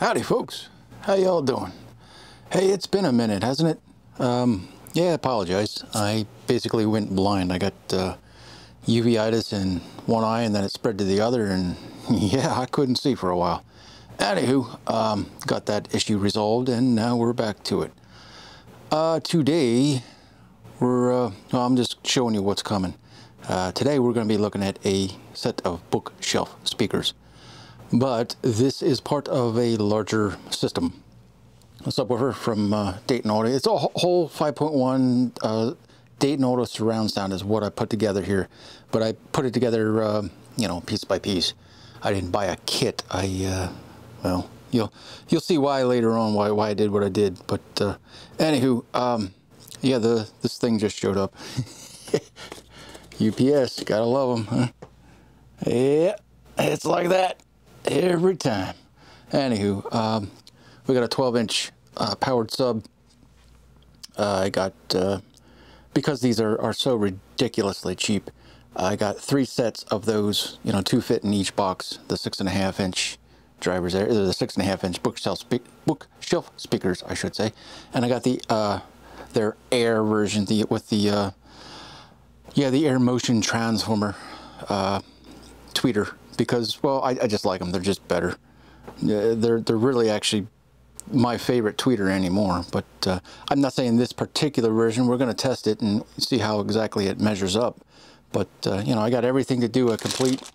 Howdy folks, how y'all doing? Hey, it's been a minute, hasn't it? Um, yeah, I apologize. I basically went blind. I got uh, uveitis in one eye and then it spread to the other and yeah, I couldn't see for a while. Anywho, um, got that issue resolved and now we're back to it. Uh, today, we're, uh, well, I'm just showing you what's coming. Uh, today we're going to be looking at a set of bookshelf speakers but this is part of a larger system. A subwoofer from uh, Dayton Audio. It's a whole 5.1 uh, Dayton Audio surround sound is what I put together here, but I put it together, uh, you know, piece by piece. I didn't buy a kit. I, uh, well, you'll you'll see why later on why why I did what I did. But uh, anywho, um, yeah, the this thing just showed up. UPS, gotta love them, huh? Yeah, it's like that every time. Anywho, um, we got a 12 inch uh, powered sub. Uh, I got, uh, because these are, are so ridiculously cheap, I got three sets of those, you know, two fit in each box, the six and a half inch drivers there, the six and a half inch bookshelf, bookshelf speakers, I should say. And I got the, uh, their air version the, with the, uh, yeah, the air motion transformer uh, tweeter because, well, I, I just like them. They're just better. They're, they're really actually my favorite tweeter anymore, but uh, I'm not saying this particular version. We're going to test it and see how exactly it measures up. But, uh, you know, I got everything to do a complete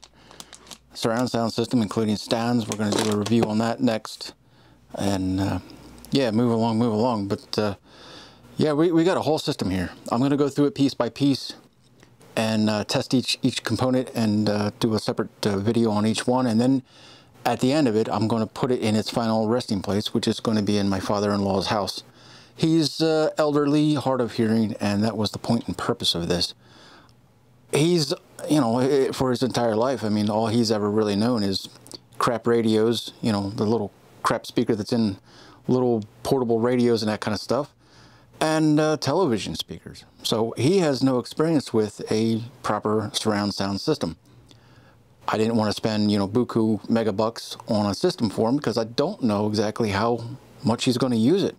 surround sound system, including stands. We're going to do a review on that next. And, uh, yeah, move along, move along. But, uh, yeah, we, we got a whole system here. I'm going to go through it piece by piece and uh, test each, each component and uh, do a separate uh, video on each one. And then at the end of it, I'm going to put it in its final resting place, which is going to be in my father-in-law's house. He's uh, elderly, hard of hearing, and that was the point and purpose of this. He's, you know, for his entire life, I mean, all he's ever really known is crap radios, you know, the little crap speaker that's in little portable radios and that kind of stuff and uh, television speakers. So he has no experience with a proper surround sound system. I didn't want to spend, you know, buku megabucks on a system for him because I don't know exactly how much he's going to use it.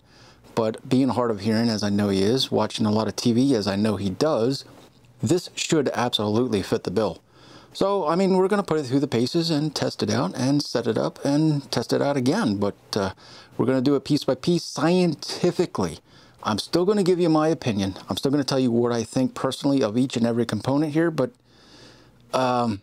But being hard of hearing, as I know he is, watching a lot of TV, as I know he does, this should absolutely fit the bill. So, I mean, we're going to put it through the paces and test it out and set it up and test it out again. But uh, we're going to do it piece by piece scientifically. I'm still going to give you my opinion. I'm still going to tell you what I think personally of each and every component here, but um,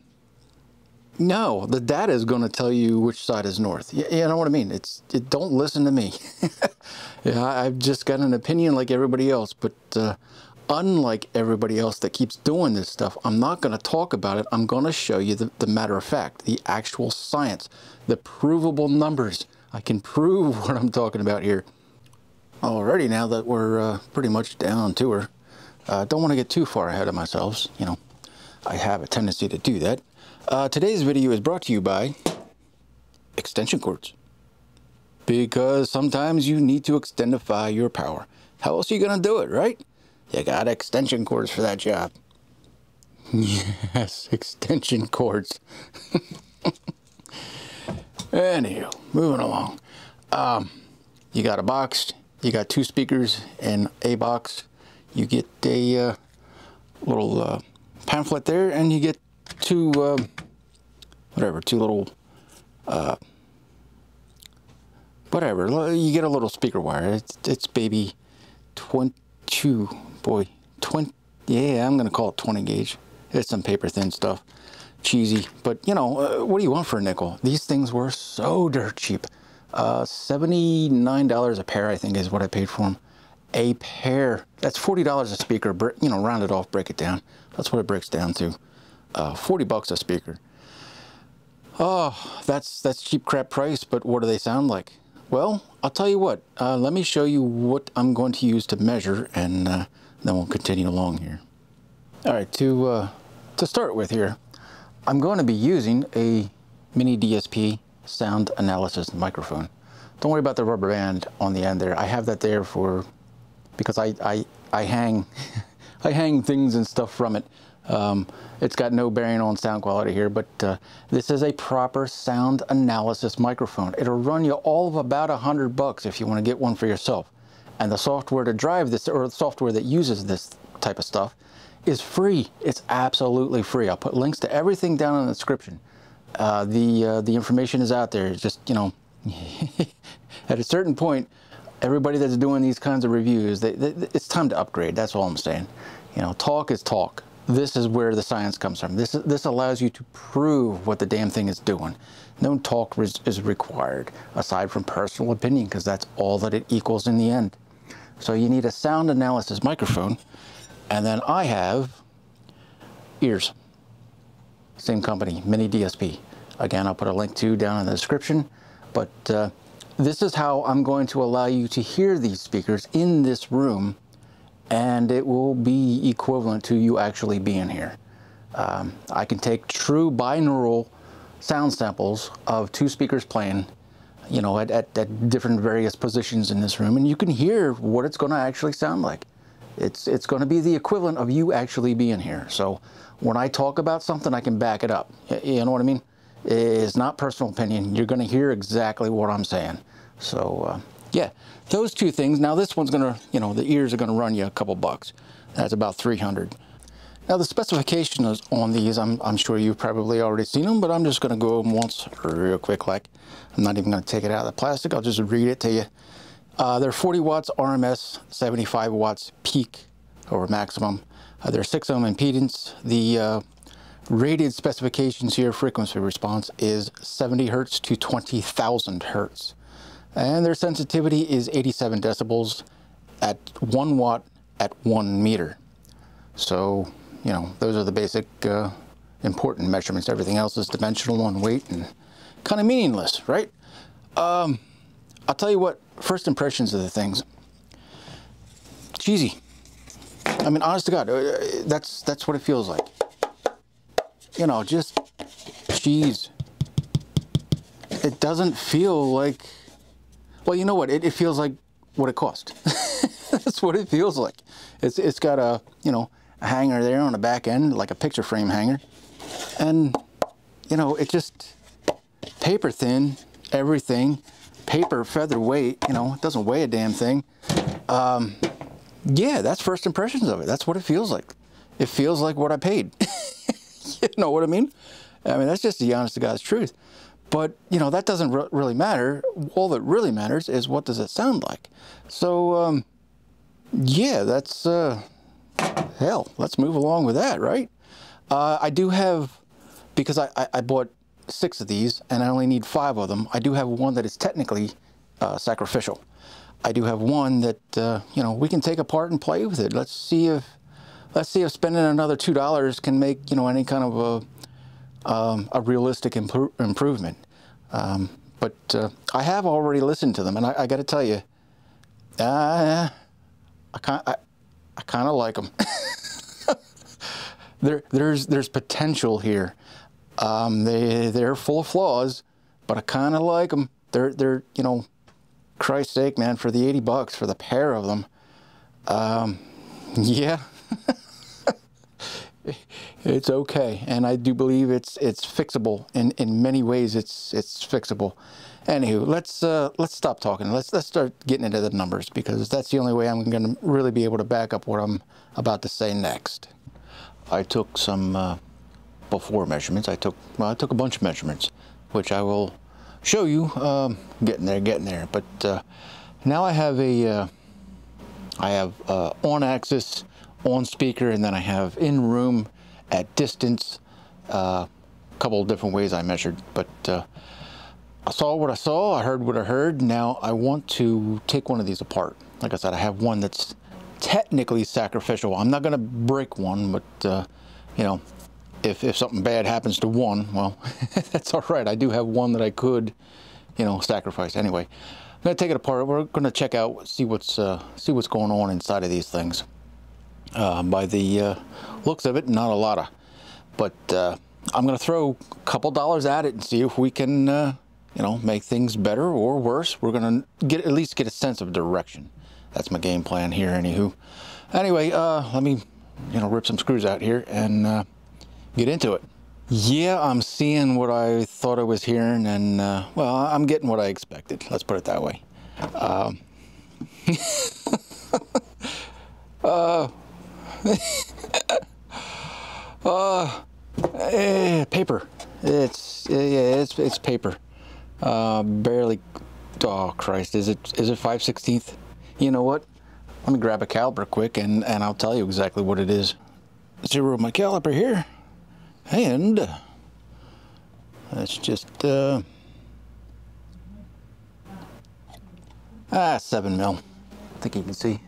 no, the data is going to tell you which side is north. You, you know what I mean? It's it, Don't listen to me. yeah, I've just got an opinion like everybody else, but uh, unlike everybody else that keeps doing this stuff, I'm not going to talk about it. I'm going to show you the, the matter of fact, the actual science, the provable numbers. I can prove what I'm talking about here. Alrighty, now that we're uh, pretty much down on tour, uh, don't want to get too far ahead of myself. You know, I have a tendency to do that. Uh, today's video is brought to you by extension cords. Because sometimes you need to extendify your power. How else are you going to do it, right? You got extension cords for that job. Yes, extension cords. Anyhow, moving along. Um, you got a box, you got two speakers and a box. You get a uh, little uh, pamphlet there, and you get two, uh, whatever, two little, uh, whatever. You get a little speaker wire. It's, it's baby 22, boy, 20, yeah, I'm going to call it 20 gauge. It's some paper thin stuff. Cheesy, but you know, uh, what do you want for a nickel? These things were so dirt cheap. Uh, $79 a pair, I think, is what I paid for them. A pair. That's $40 a speaker. You know, round it off, break it down. That's what it breaks down to. Uh, 40 bucks a speaker. Oh, that's that's cheap crap price, but what do they sound like? Well, I'll tell you what. Uh, let me show you what I'm going to use to measure, and uh, then we'll continue along here. All right, to uh, to start with here, I'm going to be using a mini DSP sound analysis microphone. Don't worry about the rubber band on the end there. I have that there for, because I, I, I hang, I hang things and stuff from it. Um, it's got no bearing on sound quality here, but uh, this is a proper sound analysis microphone. It'll run you all of about a hundred bucks if you want to get one for yourself. And the software to drive this, or the software that uses this type of stuff, is free. It's absolutely free. I'll put links to everything down in the description. Uh, the uh, the information is out there. It's just you know, at a certain point, everybody that's doing these kinds of reviews, they, they, it's time to upgrade. That's all I'm saying. You know, talk is talk. This is where the science comes from. This this allows you to prove what the damn thing is doing. No talk is, is required aside from personal opinion because that's all that it equals in the end. So you need a sound analysis microphone, and then I have ears. Same company, Mini DSP. Again, I'll put a link to down in the description. But uh, this is how I'm going to allow you to hear these speakers in this room and it will be equivalent to you actually being here. Um, I can take true binaural sound samples of two speakers playing, you know, at, at, at different various positions in this room, and you can hear what it's going to actually sound like. It's, it's going to be the equivalent of you actually being here. So when I talk about something, I can back it up. You know what I mean? It's not personal opinion. You're going to hear exactly what I'm saying. So, uh, yeah, those two things. Now this one's gonna, you know, the ears are gonna run you a couple bucks. That's about 300. Now the specifications on these, I'm, I'm sure you've probably already seen them, but I'm just gonna go over them once real quick like. I'm not even gonna take it out of the plastic, I'll just read it to you. Uh, they're 40 watts RMS, 75 watts peak or maximum. Uh, they're 6 ohm impedance. The uh, rated specifications here, frequency response, is 70 hertz to 20,000 hertz and their sensitivity is 87 decibels at 1 watt at 1 meter. So, you know, those are the basic uh, important measurements. Everything else is dimensional on weight and kind of meaningless, right? Um, I'll tell you what, first impressions of the things. Cheesy. I mean, honest to God, uh, that's, that's what it feels like. You know, just cheese. It doesn't feel like well, you know what? It, it feels like what it cost. That's what it feels like. It's it's got a you know a hanger there on the back end, like a picture frame hanger, and you know it just paper thin, everything, paper featherweight. You know it doesn't weigh a damn thing. Um, yeah, that's first impressions of it. That's what it feels like. It feels like what I paid. you know what I mean? I mean that's just the honest to God's truth. But, you know, that doesn't re really matter. All that really matters is what does it sound like. So, um, yeah, that's, uh, hell, let's move along with that, right? Uh, I do have, because I, I, I, bought six of these and I only need five of them, I do have one that is technically uh, sacrificial. I do have one that, uh, you know, we can take apart and play with it. Let's see if, let's see if spending another $2 can make, you know, any kind of a, um, a realistic impro improvement. Um, but uh, I have already listened to them, and I, I got to tell you, uh, I kind I, I kind of like them. there there's there's potential here. Um, they they're full of flaws, but I kind of like them. They're they're you know, Christ's sake, man, for the 80 bucks for the pair of them. Um, yeah. it's okay, and I do believe it's it's fixable. In in many ways, it's it's fixable. Anywho, let's uh, let's stop talking. Let's let's start getting into the numbers because that's the only way I'm going to really be able to back up what I'm about to say next. I took some uh, before measurements. I took well, I took a bunch of measurements, which I will show you. Um, getting there, getting there. But uh, now I have a uh, I have uh, on axis on speaker and then I have in room at distance a uh, couple of different ways I measured but uh, I saw what I saw I heard what I heard now I want to take one of these apart like I said I have one that's technically sacrificial I'm not gonna break one but uh, you know if, if something bad happens to one well that's all right I do have one that I could you know sacrifice anyway I'm gonna take it apart we're gonna check out see what's uh, see what's going on inside of these things uh, by the uh, looks of it, not a lot of. But uh, I'm to throw a couple dollars at it and see if we can, uh, you know, make things better or worse. We're to get at least get a sense of direction. That's my game plan here, anywho. Anyway, uh, let me you know, rip some screws out here and uh, get into it. Yeah, I'm seeing what I thought I was hearing, and uh, well, I'm getting what I expected. Let's put it that way. Um, uh, uh, eh, paper. It's yeah, it's it's paper. Uh, barely. Oh Christ! Is it is it five sixteenth? You know what? Let me grab a caliper quick, and and I'll tell you exactly what it is. Zero my caliper here, and that's just uh, ah seven mil. I think you can see.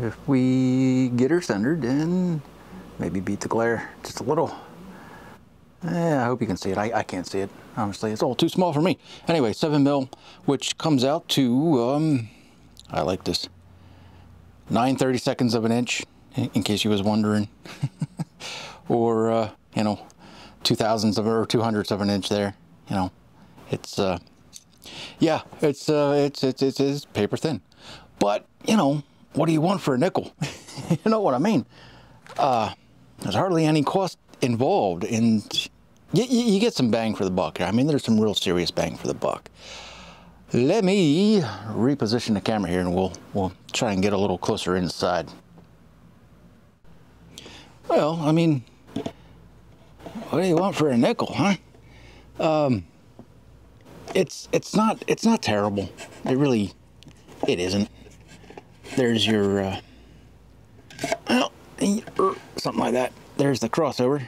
If we get her centered and maybe beat the glare just a little. Yeah, I hope you can see it. I, I can't see it. Honestly, it's all too small for me. Anyway, 7 mil, which comes out to, um, I like this, 9 30 seconds of an inch, in case you was wondering. or, uh, you know, two thousandths of or two hundredths of an inch there. You know, it's, uh, yeah, it's, uh, it's, it's, it's, it's paper thin. But, you know, what do you want for a nickel? you know what I mean? Uh, there's hardly any cost involved in you, you, get some bang for the buck. I mean, there's some real serious bang for the buck. Let me reposition the camera here and we'll, we'll try and get a little closer inside. Well, I mean, what do you want for a nickel, huh? Um, it's, it's not, it's not terrible. It really, it isn't. There's your, uh, well, er, something like that. There's the crossover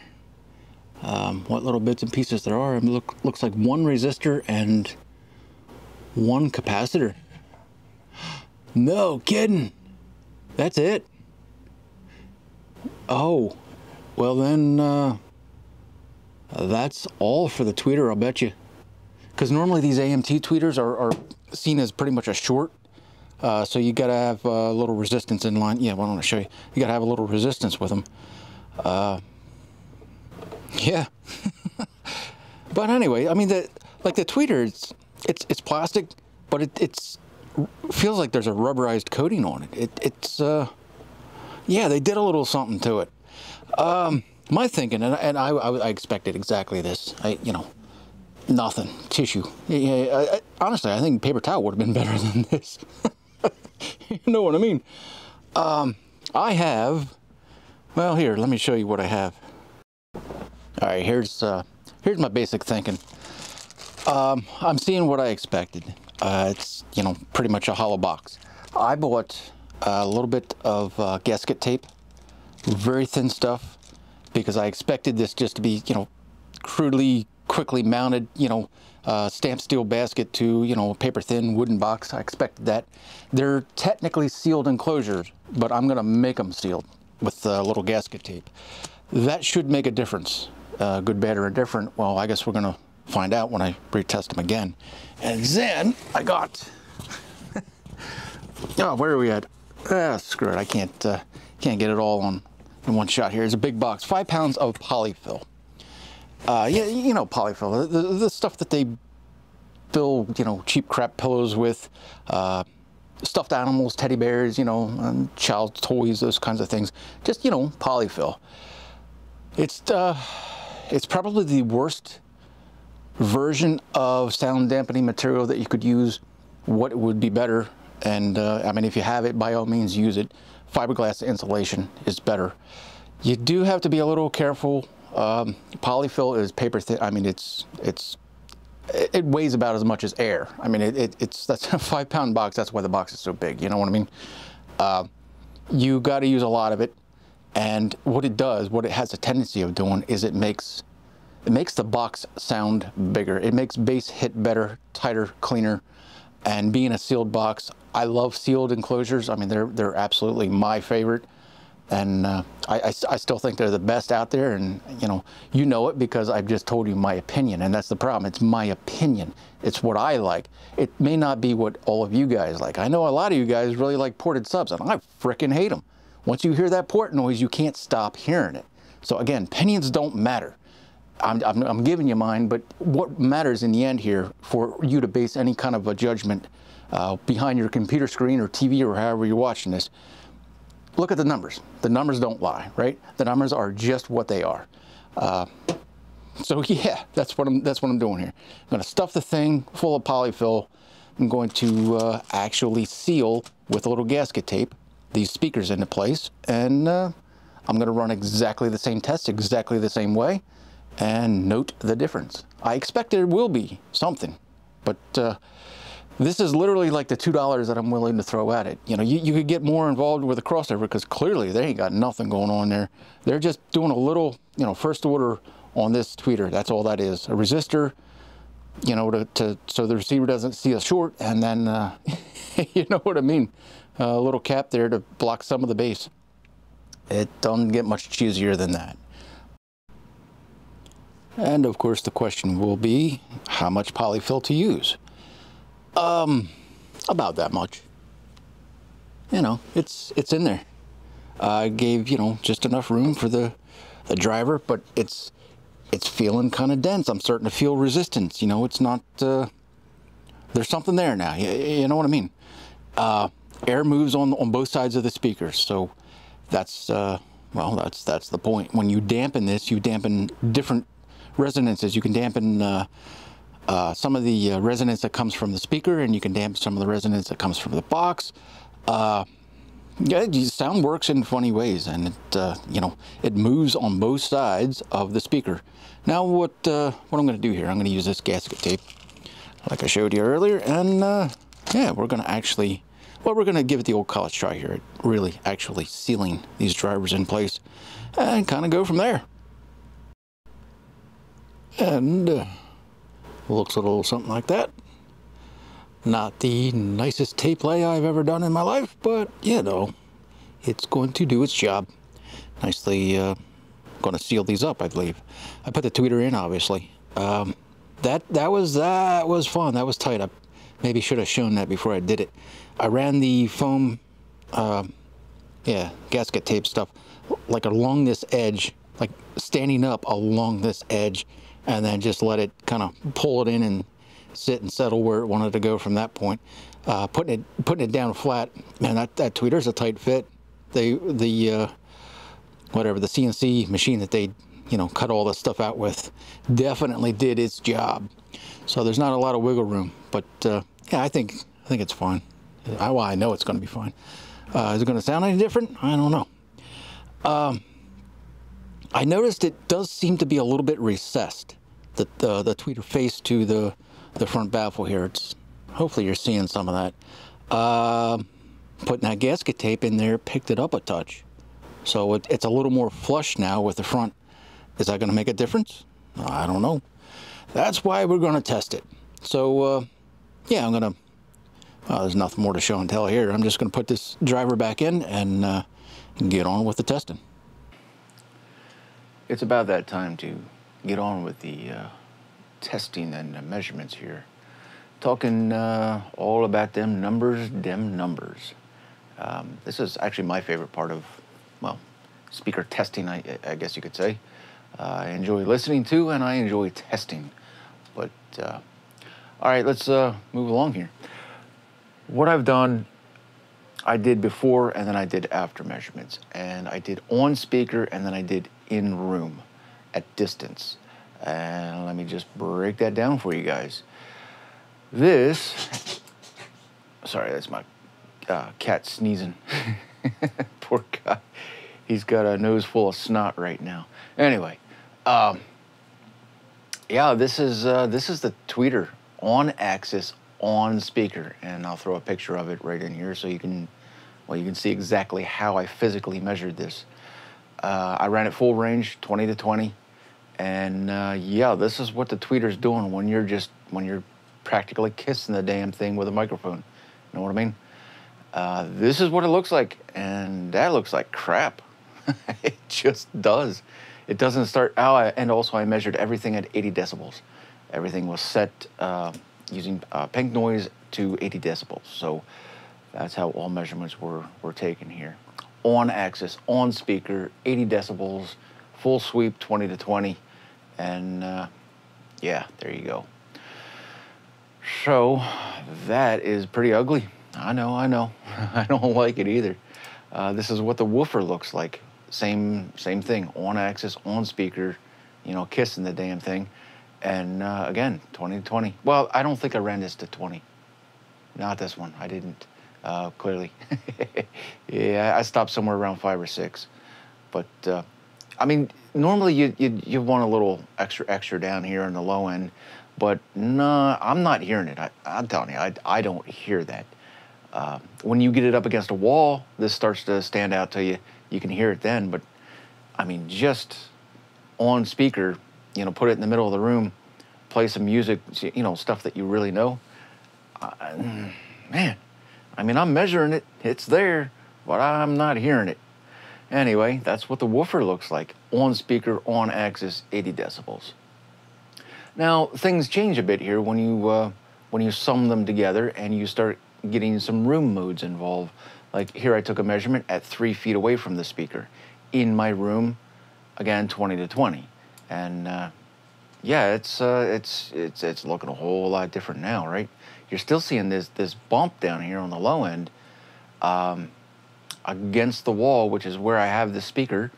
um, what little bits and pieces there are. It look, looks like one resistor and one capacitor. No kidding. That's it. Oh, well then, uh, that's all for the tweeter, I'll bet you. Because normally these AMT tweeters are, are, seen as pretty much a short. Uh, so you got to have a little resistance in line. Yeah, well, I want to show you. You got to have a little resistance with them. Uh, yeah. but anyway, I mean, the like the tweeter, it's it's, it's plastic, but it it's feels like there's a rubberized coating on it. it it's uh, yeah, they did a little something to it. Um, my thinking, and, and I, I, I expected exactly this. I you know, nothing tissue. Yeah, I, honestly, I think paper towel would have been better than this. you know what I mean? Um, I have. Well, here, let me show you what I have. All right, here's uh, here's my basic thinking. Um, I'm seeing what I expected. Uh, it's you know pretty much a hollow box. I bought a little bit of uh, gasket tape, very thin stuff, because I expected this just to be you know crudely, quickly mounted, you know, uh, stamped steel basket to you know a paper thin wooden box. I expected that. They're technically sealed enclosures, but I'm gonna make them sealed with a little gasket tape. That should make a difference uh, good, bad, or indifferent, well, I guess we're going to find out when I retest them again. And then I got, oh, where are we at? Ah, screw it, I can't, uh, can't get it all on in one shot here. It's a big box, five pounds of polyfill. Uh, yeah, you know polyfill, the, the, stuff that they fill, you know, cheap crap pillows with, uh, stuffed animals, teddy bears, you know, child toys, those kinds of things. Just, you know, polyfill. It's, uh, it's probably the worst version of sound dampening material that you could use. What would be better? And uh, I mean, if you have it, by all means, use it. Fiberglass insulation is better. You do have to be a little careful. Um, polyfill is paper thin. I mean, it's it's it weighs about as much as air. I mean, it, it, it's that's a five pound box. That's why the box is so big. You know what I mean? Uh, you got to use a lot of it. And what it does, what it has a tendency of doing is it makes it makes the box sound bigger. It makes bass hit better, tighter, cleaner. And being a sealed box, I love sealed enclosures. I mean, they're they're absolutely my favorite. And uh, I, I, I, still think they're the best out there. And, you know, you know it because I've just told you my opinion. And that's the problem. It's my opinion. It's what I like. It may not be what all of you guys like. I know a lot of you guys really like ported subs, and I freaking hate them. Once you hear that port noise, you can't stop hearing it. So again, opinions don't matter. I'm, I'm, I'm, giving you mine, but what matters in the end here for you to base any kind of a judgment uh, behind your computer screen or TV or however you're watching this, look at the numbers. The numbers don't lie, right? The numbers are just what they are. Uh, so yeah, that's what I'm that's what I'm doing here. I'm going to stuff the thing full of polyfill. I'm going to uh, actually seal with a little gasket tape these speakers into place, and uh, I'm going to run exactly the same test, exactly the same way, and note the difference. I expect there will be something, but uh, this is literally like the $2 that I'm willing to throw at it. You know, you, you could get more involved with a crossover because clearly they ain't got nothing going on there. They're just doing a little, you know, first order on this tweeter. That's all that is. A resistor, you know, to, to so the receiver doesn't see a short and then, uh, you know what I mean? A little cap there to block some of the bass. It doesn't get much cheesier than that. And of course the question will be how much polyfill to use. Um, about that much. You know, it's it's in there. I gave you know just enough room for the the driver, but it's it's feeling kind of dense. I'm starting to feel resistance. You know, it's not. Uh, there's something there now. You, you know what I mean? Uh, air moves on on both sides of the speakers, so that's uh, well, that's that's the point. When you dampen this, you dampen different resonances. You can dampen uh, uh, some of the uh, resonance that comes from the speaker and you can dampen some of the resonance that comes from the box. Uh, yeah, sound works in funny ways and it, uh, you know, it moves on both sides of the speaker. Now what, uh, what I'm going to do here, I'm going to use this gasket tape like I showed you earlier and yeah, we're going to actually, well, we're going to give it the old college try here, really actually sealing these drivers in place and kind of go from there. And Looks a little something like that. Not the nicest tape lay I've ever done in my life, but you know, it's going to do its job. Nicely uh, going to seal these up, I believe. I put the tweeter in, obviously. Um, that that was that was fun. That was tight. I maybe should have shown that before I did it. I ran the foam, uh, yeah, gasket tape stuff, like along this edge, like standing up along this edge and then just let it kind of pull it in and sit and settle where it wanted to go from that point. Uh, putting it putting it down flat, man, that, that tweeter's a tight fit. They the uh, whatever the CNC machine that they you know cut all this stuff out with definitely did its job. So there's not a lot of wiggle room, but uh, yeah, I think I think it's fine. I, well, I know it's going to be fine. Uh, is it going to sound any different? I don't know. Um, I noticed it does seem to be a little bit recessed, the, the, the tweeter face to the, the front baffle here. It's Hopefully you're seeing some of that. Uh, putting that gasket tape in there picked it up a touch. So it, it's a little more flush now with the front. Is that going to make a difference? I don't know. That's why we're going to test it. So, uh, yeah, I'm going to, well, there's nothing more to show and tell here. I'm just going to put this driver back in and uh, get on with the testing it's about that time to get on with the uh, testing and measurements here. Talking uh, all about them numbers, them numbers. Um, this is actually my favorite part of, well, speaker testing, I, I guess you could say. Uh, I enjoy listening to and I enjoy testing. But, uh, all right, let's uh, move along here. What I've done I did before and then I did after measurements. And I did on speaker and then I did in room at distance. And let me just break that down for you guys. This, sorry, that's my uh, cat sneezing. Poor guy. He's got a nose full of snot right now. Anyway, um, yeah, this is uh, this is the tweeter on axis on speaker, and I'll throw a picture of it right in here so you can well, you can see exactly how I physically measured this. Uh, I ran it full range, 20 to 20. And uh, yeah, this is what the tweeter's doing when you're just, when you're practically kissing the damn thing with a microphone. You know what I mean? Uh, this is what it looks like. And that looks like crap. it just does. It doesn't start, oh, and also I measured everything at 80 decibels. Everything was set uh, using uh, pink noise to 80 decibels. So that's how all measurements were, were taken here. On axis, on speaker, 80 decibels, full sweep, 20 to 20. And uh, yeah, there you go. So that is pretty ugly. I know, I know. I don't like it either. Uh, this is what the woofer looks like. Same same thing. On axis, on speaker, you know, kissing the damn thing. And uh, again, 20 to 20. Well, I don't think I ran this to 20. Not this one. I didn't. Uh, clearly. yeah, I stopped somewhere around five or six. But uh, I mean, normally you, you you want a little extra extra down here on the low end, but no, I'm not hearing it. I, am telling you, I, I don't hear that. Uh, when you get it up against a wall, this starts to stand out to you. You can hear it then, but I mean, just on speaker, you know, put it in the middle of the room, play some music, you know, stuff that you really know. Uh, man, I mean, I'm measuring it, it's there, but I'm not hearing it. Anyway, that's what the woofer looks like on speaker, on axis, 80 decibels. Now, things change a bit here when you, uh, when you sum them together and you start getting some room modes involved. Like here I took a measurement at three feet away from the speaker. In my room, again, 20 to 20. And uh, yeah, it's, uh, it's, it's, it's looking a whole lot different now, right? You're still seeing this, this bump down here on the low end um, against the wall, which is where I have the speaker.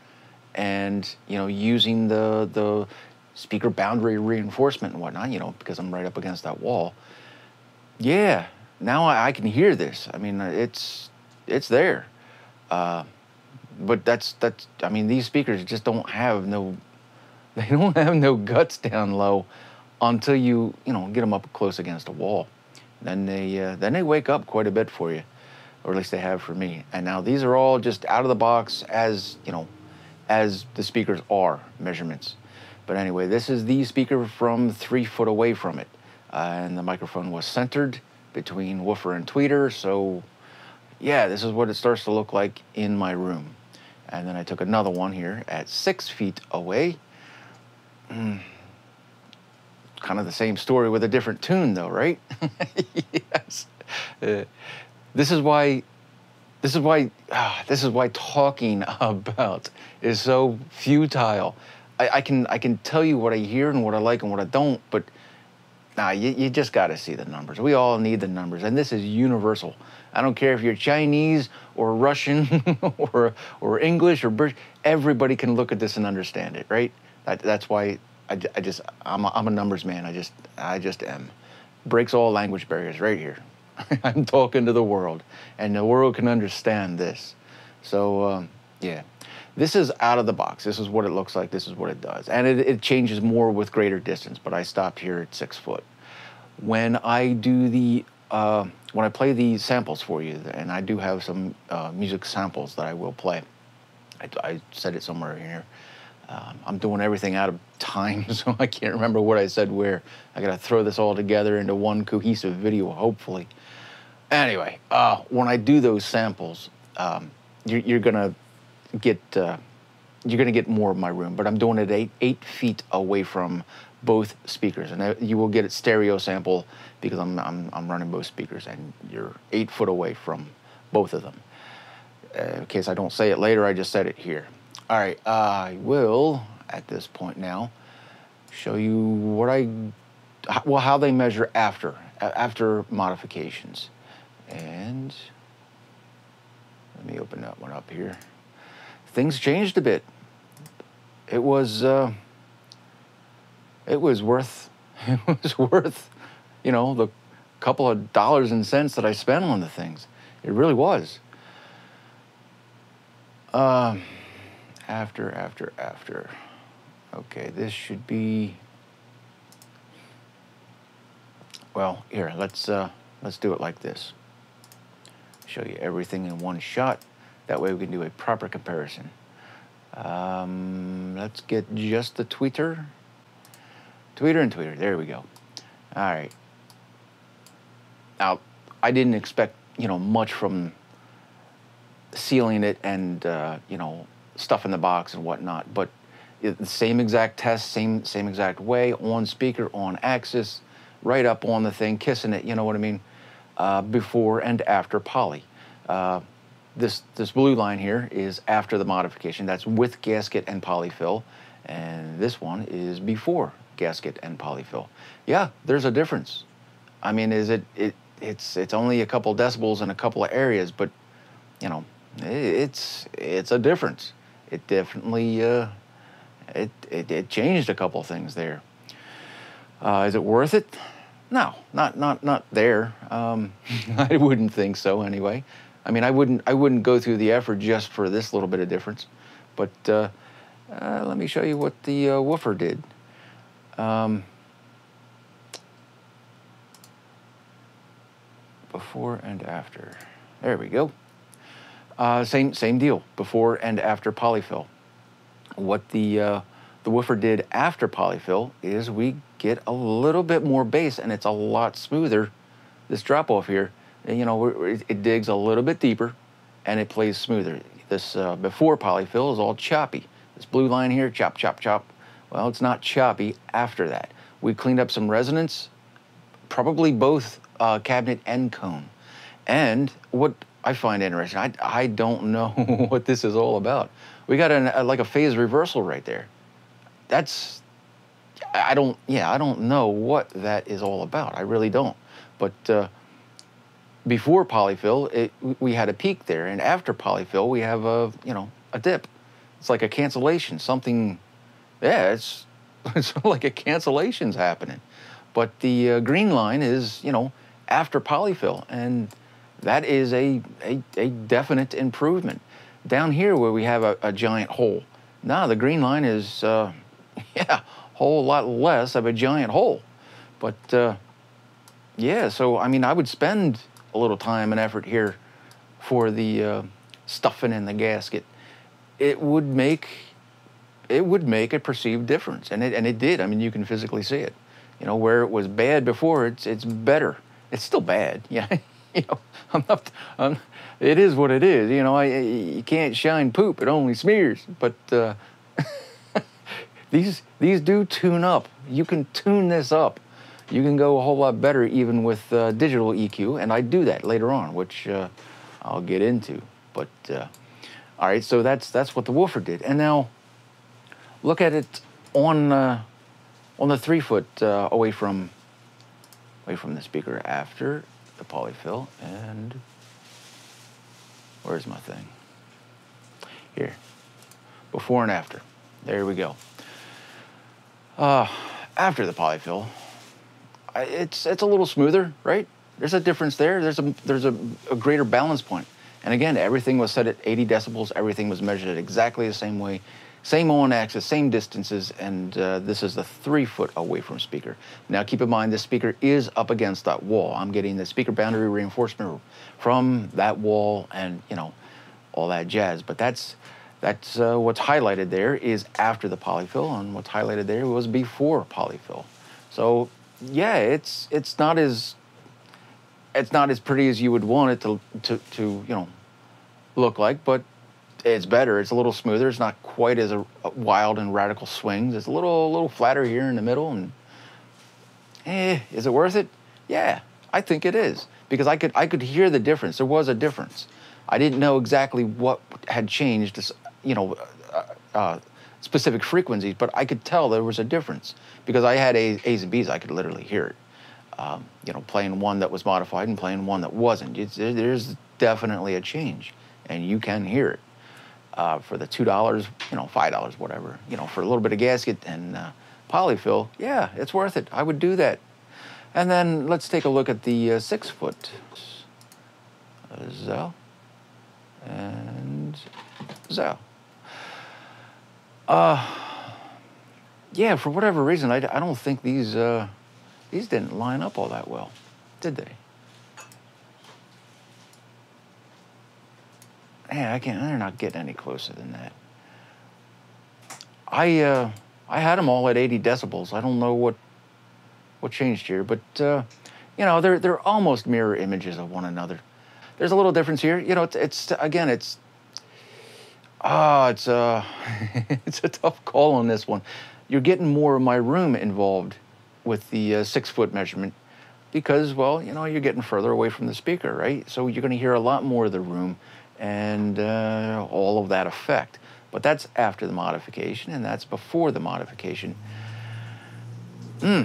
And, you know, using the, the speaker boundary reinforcement and whatnot, you know, because I'm right up against that wall. Yeah, now I, I can hear this. I mean, it's it's there. Uh, but that's that's. I mean, these speakers just don't have no. They don't have no guts down low, until you you know get them up close against a wall. Then they uh, then they wake up quite a bit for you, or at least they have for me. And now these are all just out of the box as you know, as the speakers are measurements. But anyway, this is the speaker from three foot away from it, uh, and the microphone was centered between woofer and tweeter. So yeah, this is what it starts to look like in my room. And then I took another one here at six feet away. Kind of the same story with a different tune though, right? yes. Uh, this is why this is why ah, this is why talking about is so futile. I, I, can I can tell you what I hear and what I like and what I don't, but Nah, you, you just got to see the numbers. We all need the numbers, and this is universal. I don't care if you're Chinese or Russian or, or English or British, everybody can look at this and understand it, right? That, that's why I, I just, I'm a, I'm a numbers man. I just, I just am. Breaks all language barriers right here. I'm talking to the world, and the world can understand this. So, um, yeah. This is out of the box. This is what it looks like. This is what it does. And it, it changes more with greater distance, but I stopped here at six foot. When I do the, uh, when I play these samples for you, and I do have some uh, music samples that I will play, I, I said it somewhere here. Um, I'm doing everything out of time, so I can't remember what I said where. I gotta throw this all together into one cohesive video, hopefully. Anyway, uh, when I do those samples, um, you're, you're, gonna get uh, you're to get more of my room, but I'm doing it eight eight feet away from both speakers, and you will get a stereo sample because I'm I'm, I'm running both speakers, and you're eight foot away from both of them. Uh, in case I don't say it later, I just said it here. All right, I will at this point now show you what I well how they measure after after modifications, and let me open that one up here things changed a bit. It was uh, it was worth it was worth you know the couple of dollars and cents that I spent on the things. It really was. Um, after after after. Okay, this should be. Well, here let's uh, let's do it like this. Show you everything in one shot. That way we can do a proper comparison. Um, let's get just the tweeter. Tweeter and tweeter, there we go. All right. Now, I didn't expect, you know, much from sealing it and, uh, you know, stuff in the box and whatnot, but the same exact test, same, same exact way, on speaker, on axis, right up on the thing, kissing it, you know what I mean, uh, before and after poly. Uh, this, this blue line here is after the modification. That's with gasket and polyfill. And this one is before gasket and polyfill. Yeah, there's a difference. I mean, is it, it it's, it's only a couple decibels in a couple of areas, but you know, it's it's a difference. It definitely uh, it, it it changed a couple things there. Uh, is it worth it? No, not not not there. Um, I wouldn't think so anyway. I mean, I wouldn't I wouldn't go through the effort just for this little bit of difference. But uh, uh, let me show you what the uh, woofer did. Um, before and after. There we go. Uh, same same deal. Before and after polyfill. What the uh, the woofer did after polyfill is we get a little bit more bass and it's a lot smoother. This drop off here, you know, it, digs a little bit deeper and it plays smoother. This uh, before polyfill is all choppy. This blue line here, chop, chop, chop. Well, it's not choppy after that. We cleaned up some resonance, probably both uh, cabinet and cone. And what I find interesting, I, I don't know what this is all about. We got an, a, like a phase reversal right there. That's I don't, yeah, I don't know what that is all about. I really don't. But uh, before polyfill, it, we had a peak there, and after polyfill, we have a, you know, a dip. It's like a cancellation. Something, yeah, it's it's like a cancellation's happening. But the uh, green line is, you know, after polyfill, and that is a a, a definite improvement. Down here where we have a, a giant hole, now the green line is, uh, yeah whole lot less of a giant hole. But uh, yeah, so I mean, I would spend a little time and effort here for the uh, stuffing in the gasket. It would make it would make a perceived difference, and it and it did. I mean, you can physically see it. You know, where it was bad before, it's it's better. It's still bad, yeah. you know, I'm not. I'm, it is what it is. You know, I, you can't shine poop; it only smears. But uh, these these do tune up. You can tune this up. You can go a whole lot better even with uh, digital EQ, and I do that later on, which uh, I'll get into. But uh, all right, so that's that's what the woofer did, and now look at it on uh, on the three foot uh, away from away from the speaker after the polyfill, and where's my thing? Here, before and after. There we go. Uh, after the polyfill, it's it's a little smoother, right? There's a difference there. There's a there's a, a greater balance point. And again, everything was set at 80 decibels. Everything was measured at exactly the same way, same on axis, same distances, and uh, this is the three foot away from speaker. Now keep in mind, this speaker is up against that wall. I'm getting the speaker boundary reinforcement from that wall and, you know, all that jazz. But that's that's uh, what's highlighted there is after the polyfill, and what's highlighted there was before polyfill. So yeah, it's it's not as it's not as pretty as you would want it to to, to you know look like, but it's better. It's a little smoother. It's not quite as a, a wild and radical swings. It's a little a little flatter here in the middle, and eh, is it worth it? Yeah, I think it is because I could I could hear the difference. There was a difference. I didn't know exactly what had changed you know, uh, uh, specific frequencies, but I could tell there was a difference because I had A's, A's and B's. I could literally hear it. Um, you know, playing one that was modified and playing one that wasn't. It's, there's definitely a change, and you can hear it. Uh, for the two dollars, you know, five dollars, whatever, you know, for a little bit of gasket and uh, polyfill, yeah, it's worth it. I would do that. And then let's take a look at the uh, six foot. Zell and Zell. Uh, yeah, for whatever reason, I, I don't think these, uh, these didn't line up all that well, did they? Man, I can't, they're not getting any closer than that. I, uh, I had them all at 80 decibels. I don't know what, what changed here, but, uh, you know, they're, they're almost mirror images of one another. There's a little difference here. You know, it's, it's again, it's Ah, it's a, it's a tough call on this one. You're getting more of my room involved with the uh, six foot measurement because, well, you know, you're getting further away from the speaker, right? So you're going to hear a lot more of the room and uh, all of that effect. But that's after the modification and that's before the modification. Hmm.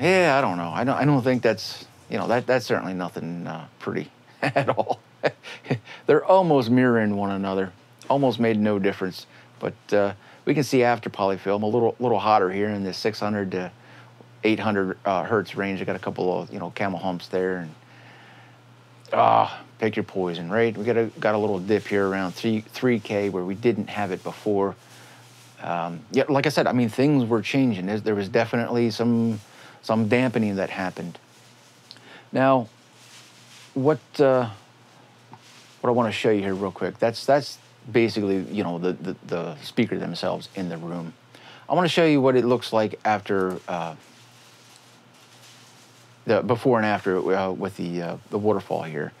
Yeah, I don't know. I don't, I don't think that's, you know, that, that's certainly nothing uh, pretty at all. they're almost mirroring one another. Almost made no difference. But uh, we can see after polyfill a little little hotter here in the 600 to 800 uh, hertz range. I got a couple of you know camel humps there, and ah, pick your poison, right? We got a got a little dip here around three 3K where we didn't have it before. Um, yeah, like I said, I mean things were changing. There, there was definitely some some dampening that happened. Now, what uh, what I want to show you here real quick. That's that's basically you know the, the, the speaker themselves in the room. I want to show you what it looks like after uh, the before and after uh, with the uh, the waterfall here.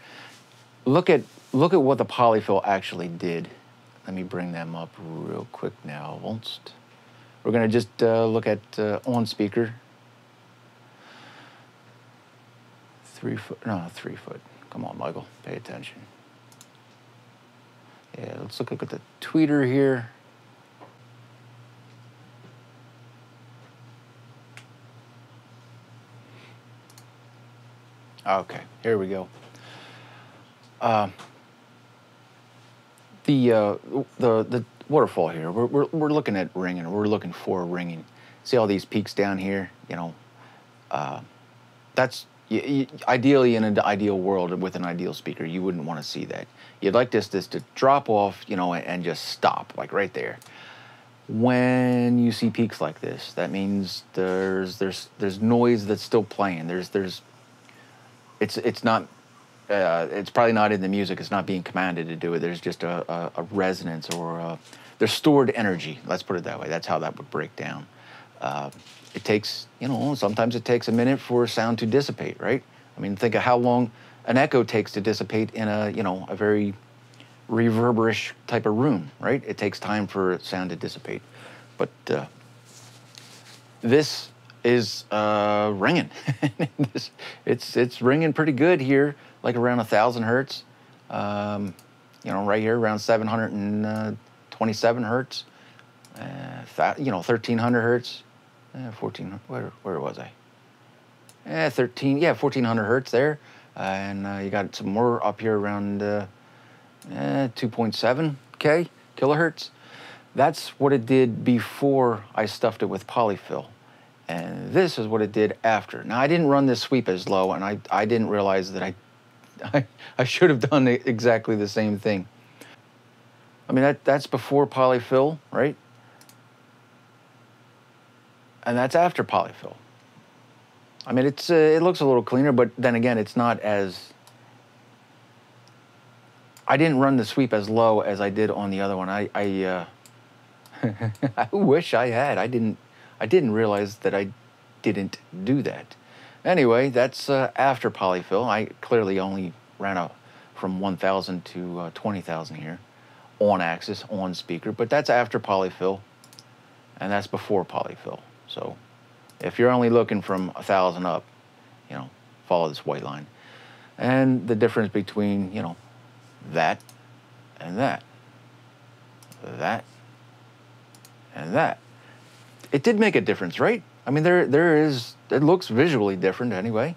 Look at look at what the polyfill actually did. Let me bring them up real quick now. We're gonna just uh, look at uh, on speaker. Three foot, no, three foot. Come on, Michael, pay attention. Yeah, let's look at the tweeter here. Okay, here we go. Uh, the, uh, the, the waterfall here, we're, we're, we're looking at ringing, we're looking for ringing. See all these peaks down here, you know, uh, that's ideally in an ideal world with an ideal speaker, you wouldn't want to see that. You'd like this, this to drop off, you know, and just stop, like right there. When you see peaks like this, that means there's there's there's noise that's still playing. There's there's it's it's not uh, it's probably not in the music. It's not being commanded to do it. There's just a, a, a resonance or a, there's stored energy. Let's put it that way. That's how that would break down. Uh, it takes, you know, sometimes it takes a minute for sound to dissipate, right? I mean, think of how long an echo takes to dissipate in a, you know, a very reverberish type of room, right? It takes time for sound to dissipate. But uh, this is uh, ringing. it's it's ringing pretty good here, like around a thousand hertz. Um, you know, right here around 727 hertz. Uh, you know, 1300 hertz. Eh, 14, where, where was I? Eh, 13, yeah, 1400 hertz there. Uh, and uh, you got some more up here around uh, eh, 2.7K kilohertz. That's what it did before I stuffed it with polyfill. And this is what it did after. Now, I didn't run this sweep as low, and I, I didn't realize that I, I, I should have done exactly the same thing. I mean, that, that's before polyfill, right? and that's after polyfill. I mean, it's uh, it looks a little cleaner, but then again, it's not as. I didn't run the sweep as low as I did on the other one. I I, uh, I wish I had. I didn't. I didn't realize that I didn't do that. Anyway, that's uh, after polyfill. I clearly only ran a from 1,000 to uh, 20,000 here on axis on speaker, but that's after polyfill, and that's before polyfill. So if you're only looking from thousand up, you know, follow this white line. And the difference between, you know, that and that, that and that. It did make a difference, right? I mean, there there is, it looks visually different anyway.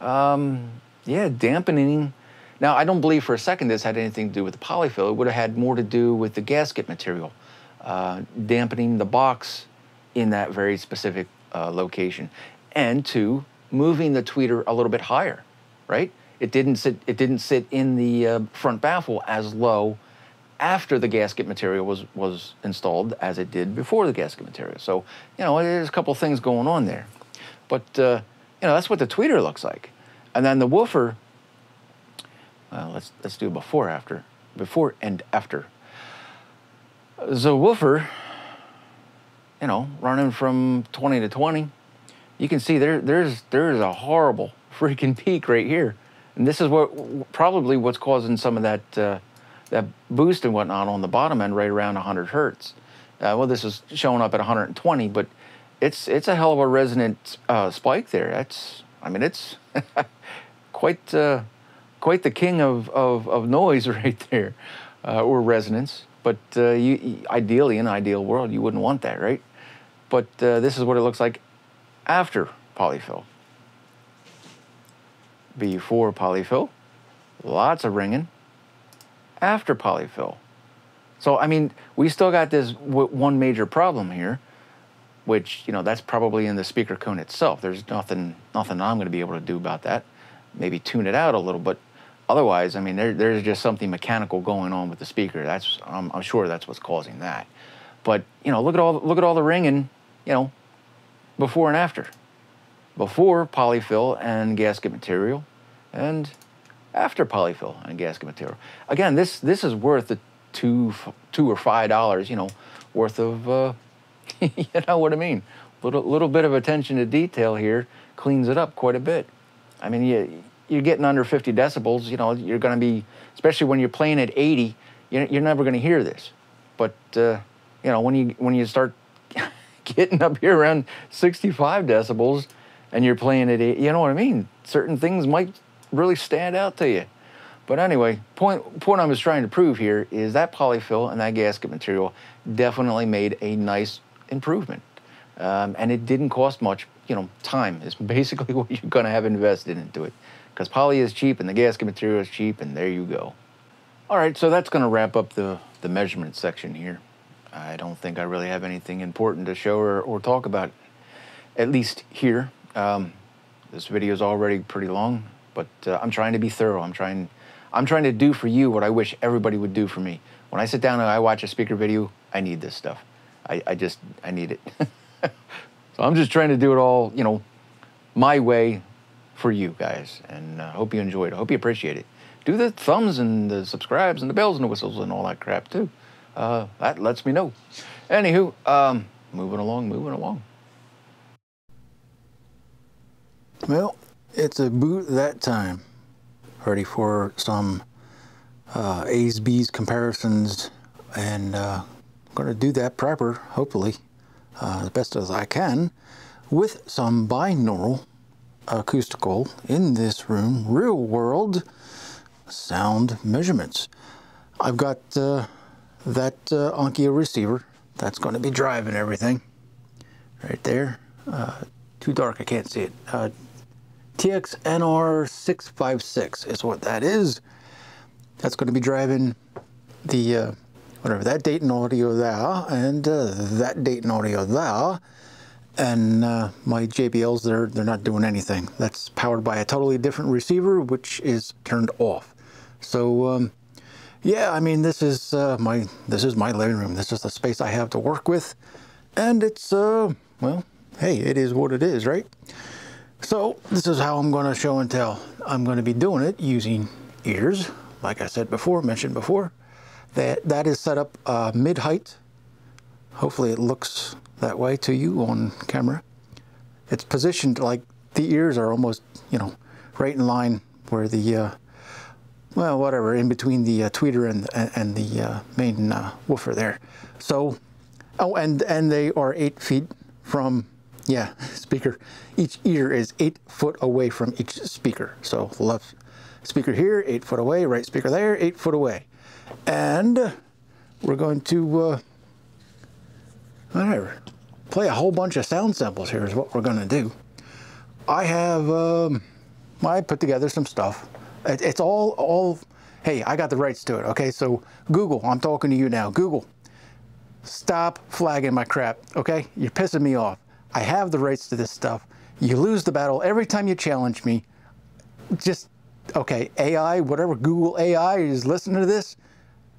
Um, yeah, dampening. Now, I don't believe for a second this had anything to do with the polyfill. It would have had more to do with the gasket material, uh, dampening the box in that very specific uh, location. And two, moving the tweeter a little bit higher, right? It didn't sit, it didn't sit in the uh, front baffle as low after the gasket material was, was installed as it did before the gasket material. So, you know, there's a couple things going on there. But, uh, you know, that's what the tweeter looks like. And then the woofer, uh, let's, let's do before, after, before and after. The woofer you know, running from 20 to 20, you can see there, there's, there's a horrible freaking peak right here. And this is what probably what's causing some of that, uh, that boost and whatnot on the bottom end right around 100 hertz. Uh, well, this is showing up at 120, but it's, it's a hell of a resonant uh, spike there. That's, I mean, it's quite, uh, quite the king of, of, of noise right there, uh, or resonance. But uh, you, ideally, in an ideal world, you wouldn't want that, right? But uh, this is what it looks like after polyfill. Before polyfill, lots of ringing, after polyfill. So, I mean, we still got this one major problem here, which, you know, that's probably in the speaker cone itself. There's nothing, nothing I'm going to be able to do about that. Maybe tune it out a little, but otherwise, I mean, there, there's just something mechanical going on with the speaker. That's, I'm, I'm sure that's what's causing that. But, you know, look at all, look at all the ringing, you know, before and after. Before polyfill and gasket material, and after polyfill and gasket material. Again, this this is worth the two two or five dollars, you know, worth of uh, you know what I mean. Little little bit of attention to detail here cleans it up quite a bit. I mean, you you're getting under 50 decibels. You know, you're going to be, especially when you're playing at 80, you're, you're never going to hear this. But uh, you know, when you when you start getting up here around 65 decibels, and you're playing at, 80, you know what I mean. Certain things might really stand out to you. But anyway, point point I was trying to prove here is that polyfill and that gasket material definitely made a nice improvement, um, and it didn't cost much. You know, time is basically what you're going to have invested into it, because poly is cheap and the gasket material is cheap, and there you go. All right, so that's going to wrap up the the measurement section here. I don't think I really have anything important to show or, or talk about, at least here. Um, this video is already pretty long, but uh, I'm trying to be thorough. I'm trying I'm trying to do for you what I wish everybody would do for me. When I sit down and I watch a speaker video, I need this stuff. I, I just, I need it. so I'm just trying to do it all, you know, my way for you guys. And I uh, hope you enjoy it. I hope you appreciate it. Do the thumbs and the subscribes and the bells and the whistles and all that crap too. Uh, that lets me know. Anywho, um, moving along, moving along. Well, it's a boot that time ready for some uh, A's, B's comparisons, and uh, I'm going to do that proper, hopefully, uh, as best as I can, with some binaural acoustical in this room, real world sound measurements. I've got uh, that uh, Onkyo receiver that's going to be driving everything right there. Uh, too dark, I can't see it. Uh, TXNR656 is what that is. That's going to be driving the, uh, whatever, that Dayton audio there, and uh, that Dayton audio there. And uh, my JBLs, they're, they're not doing anything. That's powered by a totally different receiver, which is turned off. So, um, yeah, I mean, this is uh, my this is my living room. This is the space I have to work with. And it's, uh, well, hey, it is what it is, right? So this is how I'm going to show and tell. I'm going to be doing it using ears, like I said before, mentioned before. That, that is set up uh, mid-height. Hopefully it looks that way to you on camera. It's positioned like the ears are almost, you know, right in line where the, uh, well, whatever, in between the uh, tweeter and, and the uh, main uh, woofer there. So, oh, and, and they are eight feet from yeah, speaker. Each ear is eight foot away from each speaker. So left speaker here, eight foot away, right speaker there, eight foot away. And we're going to, uh, whatever, play a whole bunch of sound samples here is what we're going to do. I have, um, I put together some stuff. It, it's all, all, hey, I got the rights to it, okay? So Google, I'm talking to you now. Google, stop flagging my crap, okay? You're pissing me off. I have the rights to this stuff. You lose the battle every time you challenge me. Just, okay, AI, whatever Google AI is listening to this,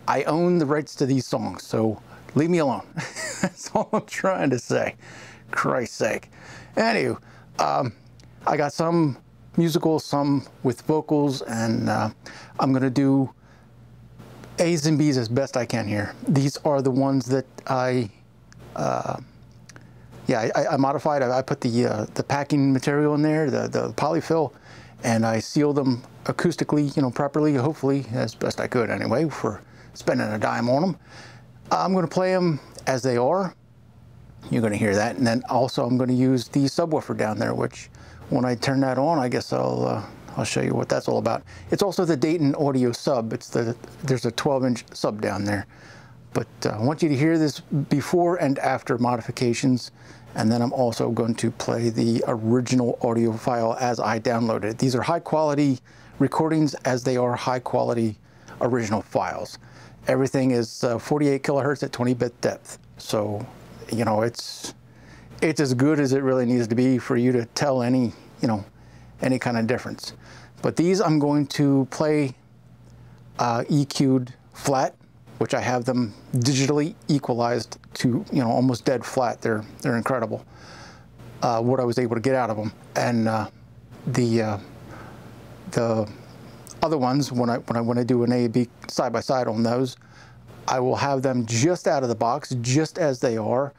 I own the rights to these songs, so leave me alone. That's all I'm trying to say. Christ's sake. Anywho, um, I got some musical, some with vocals, and uh, I'm going to do A's and B's as best I can here. These are the ones that I uh, yeah, I, I modified. I, I, put the uh, the packing material in there, the the polyfill, and I sealed them acoustically, you know, properly. Hopefully, as best I could anyway, for spending a dime on them. I'm going to play them as they are. You're going to hear that, and then also I'm going to use the subwoofer down there, which when I turn that on, I guess I'll. Uh, I'll show you what that's all about. It's also the Dayton Audio sub. It's the there's a 12 inch sub down there. But uh, I want you to hear this before and after modifications. And then I'm also going to play the original audio file as I downloaded it. These are high quality recordings as they are high quality original files. Everything is uh, 48 kilohertz at 20 bit depth. So, you know, it's it's as good as it really needs to be for you to tell any, you know, any kind of difference. But these I'm going to play uh, EQ'd flat, which I have them digitally equalized to, you know, almost dead flat. They're, they're incredible, uh, what I was able to get out of them. And uh, the, uh, the other ones, when I, when I, when I do an A, B side by side on those, I will have them just out of the box, just as they are.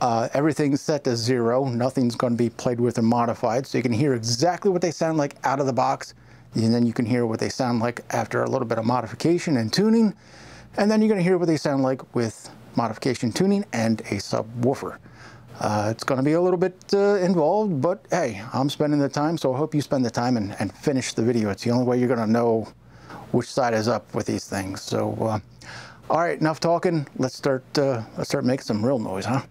Uh, everything's set to zero. Nothing's going to be played with or modified. So you can hear exactly what they sound like out of the box. And then you can hear what they sound like after a little bit of modification and tuning. And then you're going to hear what they sound like with modification tuning and a subwoofer. Uh, it's going to be a little bit uh, involved, but hey, I'm spending the time, so I hope you spend the time and, and finish the video. It's the only way you're going to know which side is up with these things. So, uh, all right, enough talking. Let's start. Uh, let's start making some real noise, huh?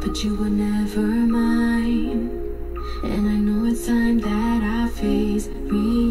But you were never mine. And I know it's time that I face reality.